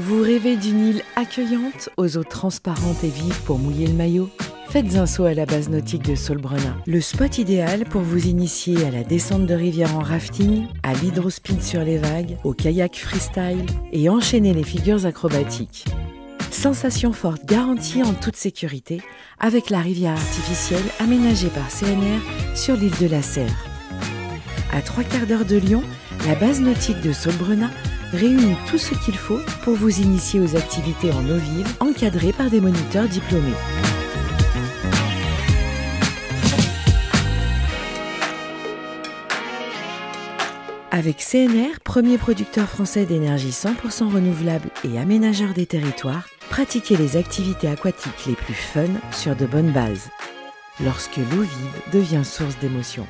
Vous rêvez d'une île accueillante, aux eaux transparentes et vives pour mouiller le maillot Faites un saut à la base nautique de Solbrunna, le spot idéal pour vous initier à la descente de rivière en rafting, à l'hydrospeed sur les vagues, au kayak freestyle et enchaîner les figures acrobatiques. Sensation forte garantie en toute sécurité avec la rivière artificielle aménagée par CNR sur l'île de la Serre. À trois quarts d'heure de Lyon, la base nautique de Solbrunna réunit tout ce qu'il faut pour vous initier aux activités en eau vive encadrées par des moniteurs diplômés. Avec CNR, premier producteur français d'énergie 100% renouvelable et aménageur des territoires, pratiquez les activités aquatiques les plus fun sur de bonnes bases. Lorsque l'eau vive devient source d'émotion.